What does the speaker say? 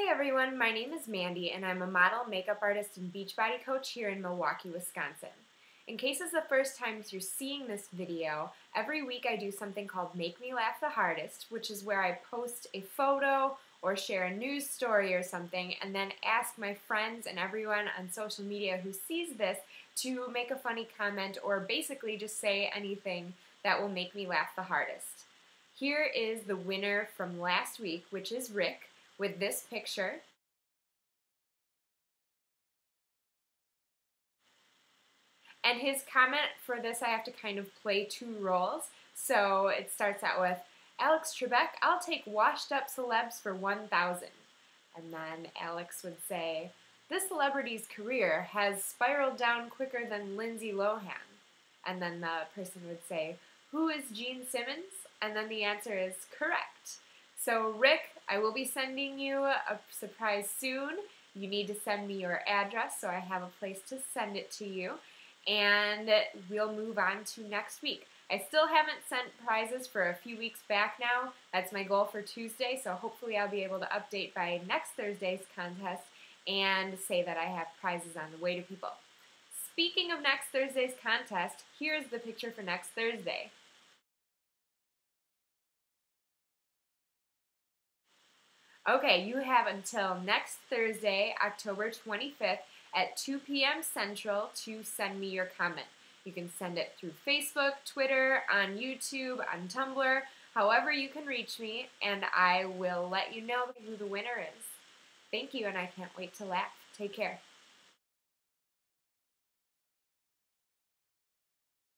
Hey everyone, my name is Mandie and I'm a model, makeup artist, and Beachbody coach here in Milwaukee, Wisconsin. In case it's the first time you're seeing this video, every week I do something called Make Me Laugh the Hardest, which is where I post a photo or share a news story or something and then ask my friends and everyone on social media who sees this to make a funny comment or basically just say anything that will make me laugh the hardest. Here is the winner from last week, which is Rick with this picture. And his comment for this, I have to kind of play two roles. So it starts out with, Alex Trebek, I'll take washed up celebs for 1,000. And then Alex would say, this celebrity's career has spiraled down quicker than Lindsay Lohan. And then the person would say, who is Gene Simmons? And then the answer is correct. So, Rick, I will be sending you a surprise soon. You need to send me your address so I have a place to send it to you. And we'll move on to next week. I still haven't sent prizes for a few weeks back now. That's my goal for Tuesday, so hopefully I'll be able to update by next Thursday's contest and say that I have prizes on the way to people. Speaking of next Thursday's contest, here's the picture for next Thursday. Okay, you have until next Thursday, October 25th at 2 p.m. Central to send me your comment. You can send it through Facebook, Twitter, on YouTube, on Tumblr, however you can reach me, and I will let you know who the winner is. Thank you, and I can't wait to laugh. Take care.